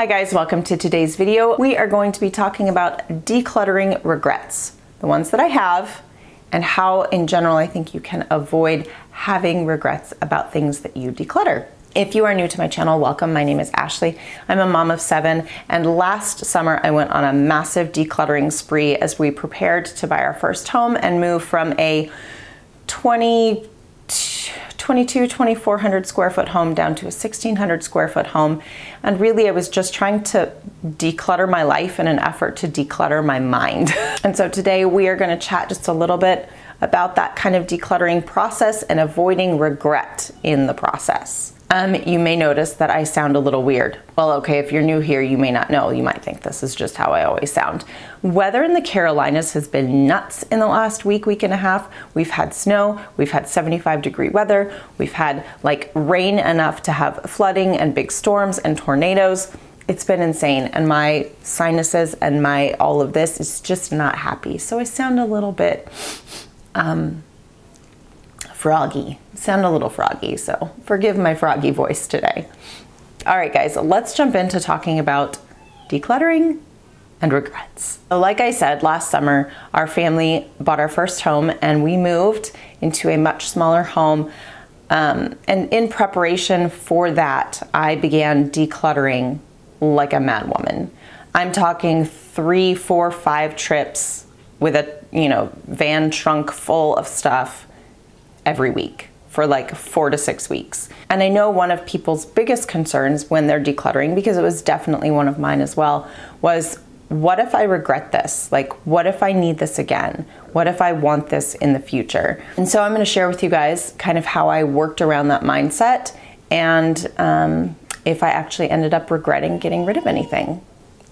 Hi guys, welcome to today's video. We are going to be talking about decluttering regrets, the ones that I have, and how in general I think you can avoid having regrets about things that you declutter. If you are new to my channel, welcome. My name is Ashleigh. I'm a mom of seven, and last summer I went on a massive decluttering spree as we prepared to buy our first home and move from a 20 22, 2400 square foot home down to a 1600 square foot home. And really, I was just trying to declutter my life in an effort to declutter my mind. and so today we are going to chat just a little bit about that kind of decluttering process and avoiding regret in the process. Um, you may notice that I sound a little weird. Well, okay, if you're new here, you may not know. You might think this is just how I always sound. Weather in the Carolinas has been nuts in the last week, week and a half. We've had snow, we've had 75 degree weather, we've had like rain enough to have flooding and big storms and tornadoes. It's been insane, and my sinuses and my all of this is just not happy. So I sound a little bit um, froggy. Sound a little froggy, so forgive my froggy voice today. All right, guys, let's jump into talking about decluttering and regrets. Like I said, last summer, our family bought our first home and we moved into a much smaller home. Um, and in preparation for that, I began decluttering like a madwoman. I'm talking three, four, five trips with a you know van trunk full of stuff every week for like four to six weeks. And I know one of people's biggest concerns when they're decluttering, because it was definitely one of mine as well, was what if I regret this? Like, what if I need this again? What if I want this in the future? And so I'm gonna share with you guys kind of how I worked around that mindset and um, if I actually ended up regretting getting rid of anything.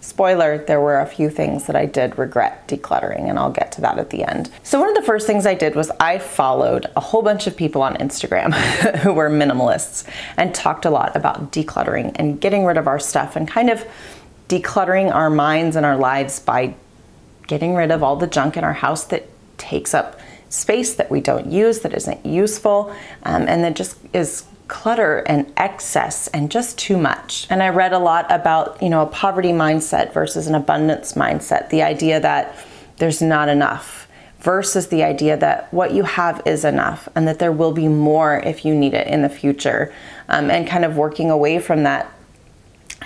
Spoiler, there were a few things that I did regret decluttering, and I'll get to that at the end. So, one of the first things I did was I followed a whole bunch of people on Instagram who were minimalists and talked a lot about decluttering and getting rid of our stuff and kind of decluttering our minds and our lives by getting rid of all the junk in our house that takes up space that we don't use, that isn't useful, um, and that just is clutter and excess and just too much. And I read a lot about, you know, a poverty mindset versus an abundance mindset, the idea that there's not enough versus the idea that what you have is enough and that there will be more if you need it in the future. Um, and kind of working away from that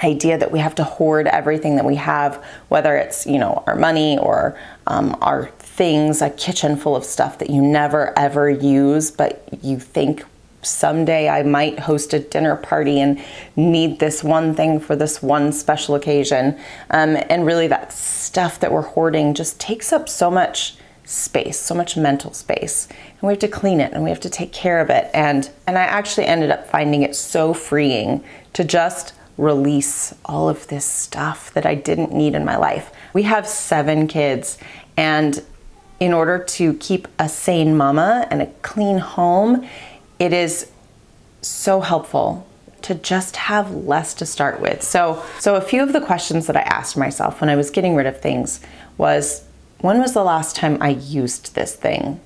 idea that we have to hoard everything that we have, whether it's, you know, our money or um, our things, a kitchen full of stuff that you never ever use, but you think someday I might host a dinner party and need this one thing for this one special occasion. Um, and really, that stuff that we're hoarding just takes up so much space, so much mental space. And we have to clean it and we have to take care of it. And, and I actually ended up finding it so freeing to just release all of this stuff that I didn't need in my life. We have seven kids, and in order to keep a sane mama and a clean home, it is so helpful to just have less to start with. So, so a few of the questions that I asked myself when I was getting rid of things was when was the last time I used this thing?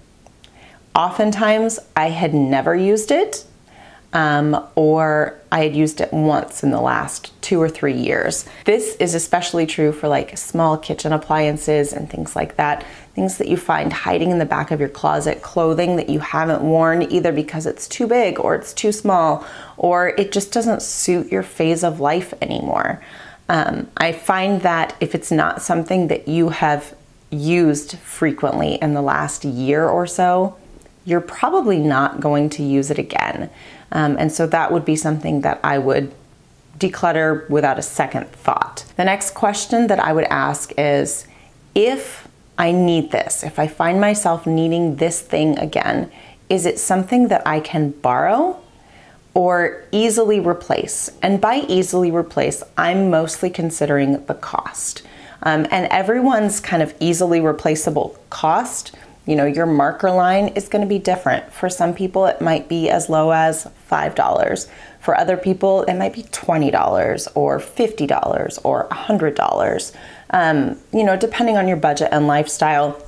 Oftentimes I had never used it um, or I had used it once in the last two or three years. This is especially true for like small kitchen appliances and things like that. Things that you find hiding in the back of your closet, clothing that you haven't worn either because it's too big or it's too small or it just doesn't suit your phase of life anymore. Um, I find that if it's not something that you have used frequently in the last year or so, you're probably not going to use it again. Um, and so that would be something that I would declutter without a second thought. The next question that I would ask is if I need this, if I find myself needing this thing again, is it something that I can borrow or easily replace? And by easily replace, I'm mostly considering the cost. Um, and everyone's kind of easily replaceable cost you know, your marker line is going to be different. For some people, it might be as low as $5. For other people, it might be $20 or $50 or $100. Um, you know, depending on your budget and lifestyle,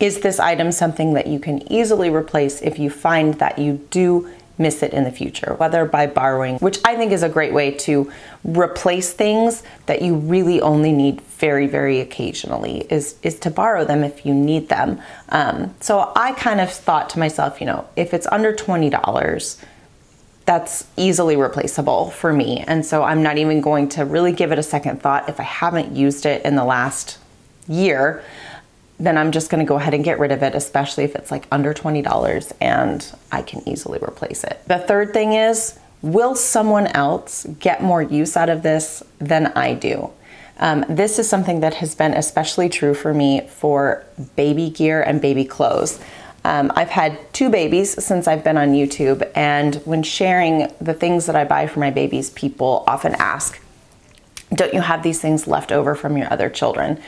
is this item something that you can easily replace if you find that you do miss it in the future, whether by borrowing, which I think is a great way to replace things that you really only need very, very occasionally, is, is to borrow them if you need them. Um, so I kind of thought to myself, you know, if it's under $20, that's easily replaceable for me. And so I'm not even going to really give it a second thought if I haven't used it in the last year then I'm just gonna go ahead and get rid of it, especially if it's like under $20 and I can easily replace it. The third thing is, will someone else get more use out of this than I do? Um, this is something that has been especially true for me for baby gear and baby clothes. Um, I've had two babies since I've been on YouTube, and when sharing the things that I buy for my babies, people often ask, don't you have these things left over from your other children?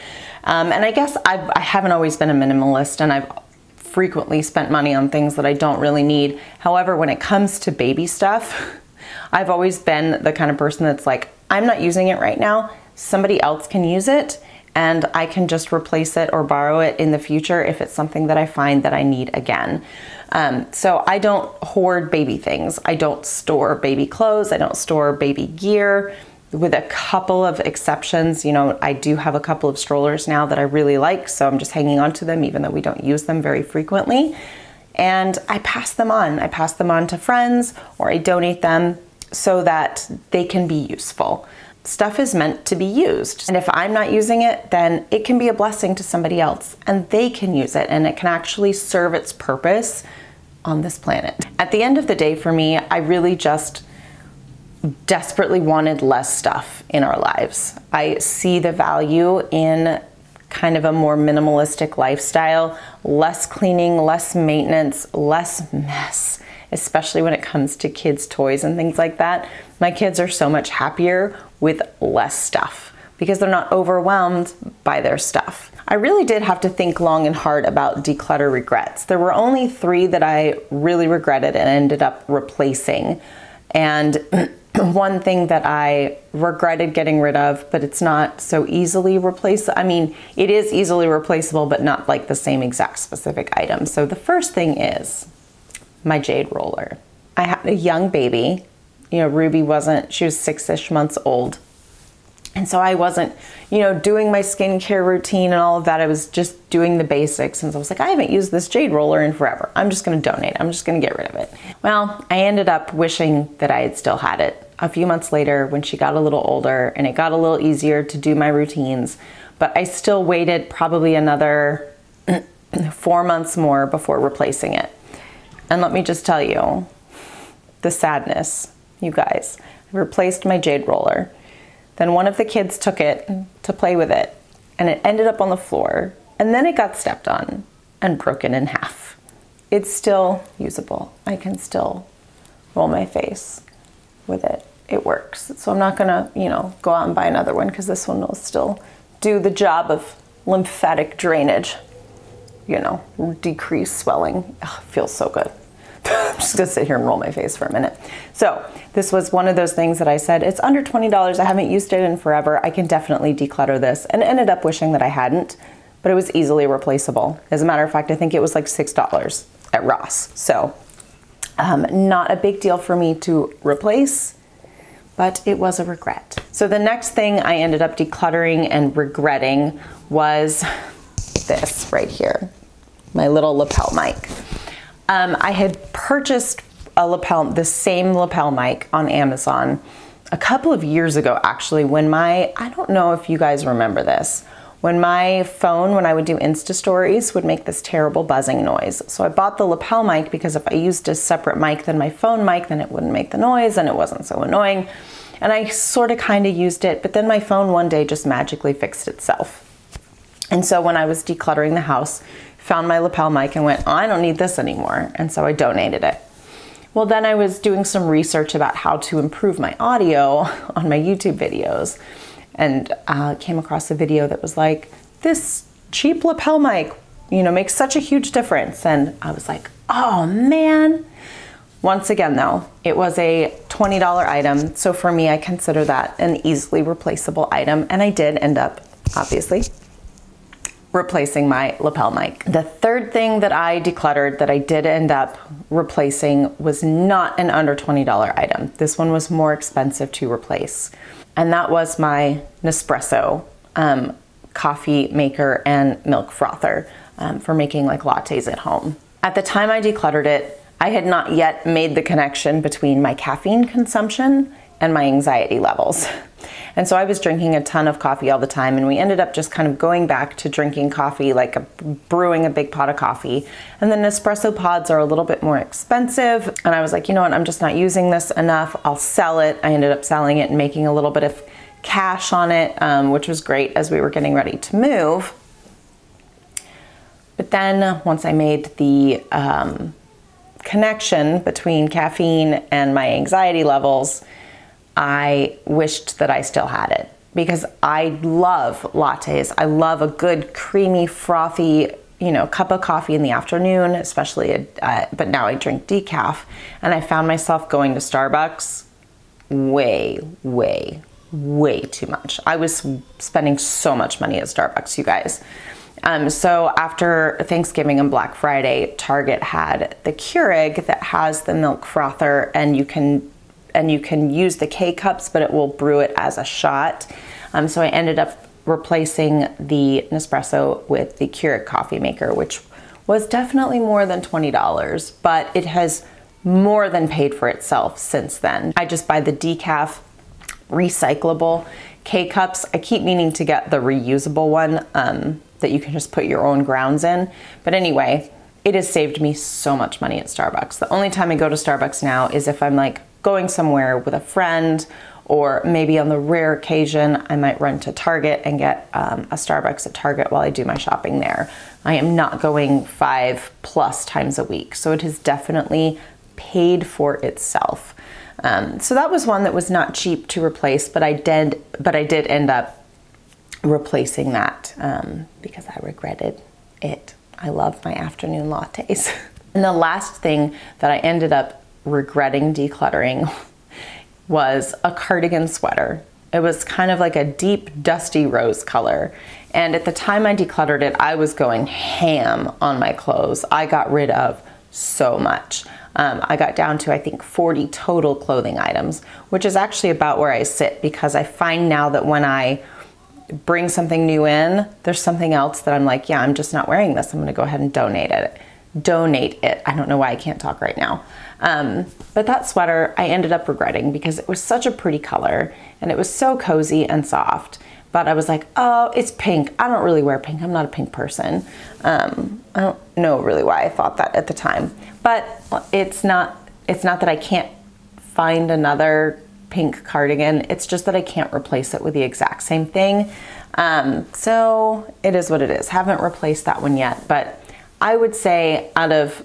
Um, and I guess I've, I haven't always been a minimalist and I've frequently spent money on things that I don't really need. However, when it comes to baby stuff, I've always been the kind of person that's like, I'm not using it right now. Somebody else can use it and I can just replace it or borrow it in the future if it's something that I find that I need again. Um, so I don't hoard baby things. I don't store baby clothes. I don't store baby gear with a couple of exceptions. You know, I do have a couple of strollers now that I really like, so I'm just hanging on to them even though we don't use them very frequently. And I pass them on. I pass them on to friends or I donate them so that they can be useful. Stuff is meant to be used. And if I'm not using it, then it can be a blessing to somebody else and they can use it and it can actually serve its purpose on this planet. At the end of the day, for me, I really just desperately wanted less stuff in our lives. I see the value in kind of a more minimalistic lifestyle, less cleaning, less maintenance, less mess, especially when it comes to kids' toys and things like that. My kids are so much happier with less stuff because they're not overwhelmed by their stuff. I really did have to think long and hard about declutter regrets. There were only three that I really regretted and ended up replacing. And one thing that I regretted getting rid of, but it's not so easily replaceable. I mean, it is easily replaceable, but not like the same exact specific item. So the first thing is my jade roller. I had a young baby. You know, Ruby wasn't, she was six ish months old. And so I wasn't, you know, doing my skincare routine and all of that. I was just doing the basics. And so I was like, I haven't used this jade roller in forever. I'm just going to donate. I'm just going to get rid of it. Well, I ended up wishing that I had still had it a few months later when she got a little older and it got a little easier to do my routines. But I still waited probably another four months more before replacing it. And let me just tell you the sadness, you guys. I replaced my jade roller. Then one of the kids took it to play with it and it ended up on the floor and then it got stepped on and broken in half. It's still usable. I can still roll my face with it. It works. So I'm not gonna, you know, go out and buy another one because this one will still do the job of lymphatic drainage, you know, decrease swelling. Ugh, feels so good. I'm just gonna sit here and roll my face for a minute. So this was one of those things that I said, it's under $20. I haven't used it in forever. I can definitely declutter this and ended up wishing that I hadn't, but it was easily replaceable. As a matter of fact, I think it was like $6 at Ross. So um, not a big deal for me to replace, but it was a regret. So the next thing I ended up decluttering and regretting was this right here, my little lapel mic. Um, I had purchased a lapel, the same lapel mic on Amazon a couple of years ago, actually, when my, I don't know if you guys remember this, when my phone, when I would do Insta stories, would make this terrible buzzing noise. So I bought the lapel mic because if I used a separate mic than my phone mic, then it wouldn't make the noise and it wasn't so annoying. And I sort of kind of used it, but then my phone one day just magically fixed itself. And so when I was decluttering the house, found my lapel mic and went, I don't need this anymore. And so I donated it. Well, then I was doing some research about how to improve my audio on my YouTube videos and uh, came across a video that was like, this cheap lapel mic, you know, makes such a huge difference. And I was like, oh man. Once again, though, it was a $20 item. So for me, I consider that an easily replaceable item. And I did end up, obviously, replacing my lapel mic. The third thing that I decluttered that I did end up replacing was not an under $20 item. This one was more expensive to replace. And that was my Nespresso um, coffee maker and milk frother um, for making like lattes at home. At the time I decluttered it, I had not yet made the connection between my caffeine consumption and my anxiety levels. And so I was drinking a ton of coffee all the time, and we ended up just kind of going back to drinking coffee, like a, brewing a big pot of coffee. And then Nespresso pods are a little bit more expensive. And I was like, you know what, I'm just not using this enough. I'll sell it. I ended up selling it and making a little bit of cash on it, um, which was great as we were getting ready to move. But then once I made the um, connection between caffeine and my anxiety levels, I wished that I still had it because I love lattes. I love a good creamy, frothy, you know, cup of coffee in the afternoon, especially, a, uh, but now I drink decaf. And I found myself going to Starbucks way, way, way too much. I was spending so much money at Starbucks, you guys. Um, so after Thanksgiving and Black Friday, Target had the Keurig that has the milk frother, and you can and you can use the K cups, but it will brew it as a shot. Um, so I ended up replacing the Nespresso with the Keurig coffee maker, which was definitely more than $20, but it has more than paid for itself since then. I just buy the decaf recyclable K cups. I keep meaning to get the reusable one um, that you can just put your own grounds in. But anyway, it has saved me so much money at Starbucks. The only time I go to Starbucks now is if I'm like going somewhere with a friend, or maybe on the rare occasion, I might run to Target and get um, a Starbucks at Target while I do my shopping there. I am not going five plus times a week, so it has definitely paid for itself. Um, so that was one that was not cheap to replace, but I did, but I did end up replacing that um, because I regretted it. I love my afternoon lattes. and the last thing that I ended up regretting decluttering was a cardigan sweater. It was kind of like a deep, dusty rose color. And at the time I decluttered it, I was going ham on my clothes. I got rid of so much. Um, I got down to, I think, 40 total clothing items, which is actually about where I sit because I find now that when I bring something new in, there's something else that I'm like, yeah, I'm just not wearing this. I'm going to go ahead and donate it. Donate it. I don't know why I can't talk right now. Um, but that sweater I ended up regretting because it was such a pretty color and it was so cozy and soft. But I was like, oh, it's pink. I don't really wear pink. I'm not a pink person. Um, I don't know really why I thought that at the time. But it's not. It's not that I can't find another pink cardigan. It's just that I can't replace it with the exact same thing. Um, so it is what it is. Haven't replaced that one yet, but I would say out of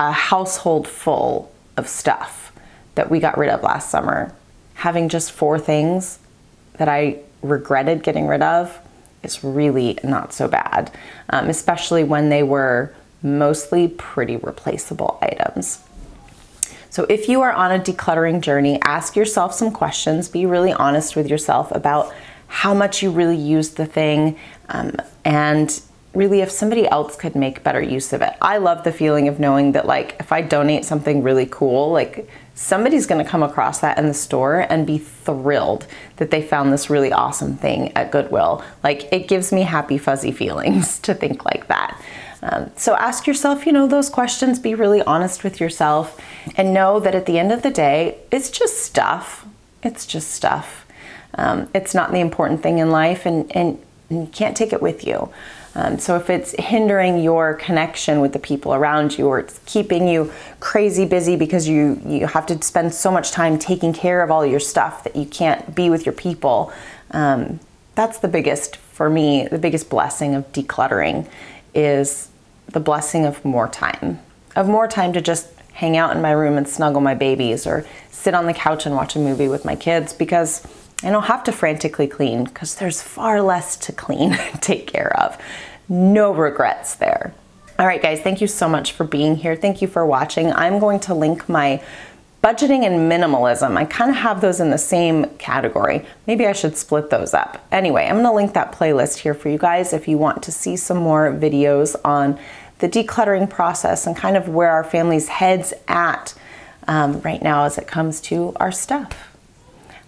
a household full of stuff that we got rid of last summer, having just four things that I regretted getting rid of is really not so bad, um, especially when they were mostly pretty replaceable items. So, if you are on a decluttering journey, ask yourself some questions. Be really honest with yourself about how much you really use the thing um, and really if somebody else could make better use of it. I love the feeling of knowing that like if I donate something really cool, like somebody's going to come across that in the store and be thrilled that they found this really awesome thing at Goodwill. Like it gives me happy fuzzy feelings to think like that. Um, so ask yourself, you know, those questions, be really honest with yourself, and know that at the end of the day, it's just stuff. It's just stuff. Um, it's not the important thing in life, and, and you can't take it with you. Um, so if it's hindering your connection with the people around you, or it's keeping you crazy busy because you you have to spend so much time taking care of all your stuff that you can't be with your people, um, that's the biggest for me. The biggest blessing of decluttering is the blessing of more time, of more time to just hang out in my room and snuggle my babies, or sit on the couch and watch a movie with my kids because I don't have to frantically clean because there's far less to clean and take care of. No regrets there. All right, guys, thank you so much for being here. Thank you for watching. I'm going to link my budgeting and minimalism. I kind of have those in the same category. Maybe I should split those up. Anyway, I'm gonna link that playlist here for you guys if you want to see some more videos on the decluttering process and kind of where our family's heads at um, right now as it comes to our stuff.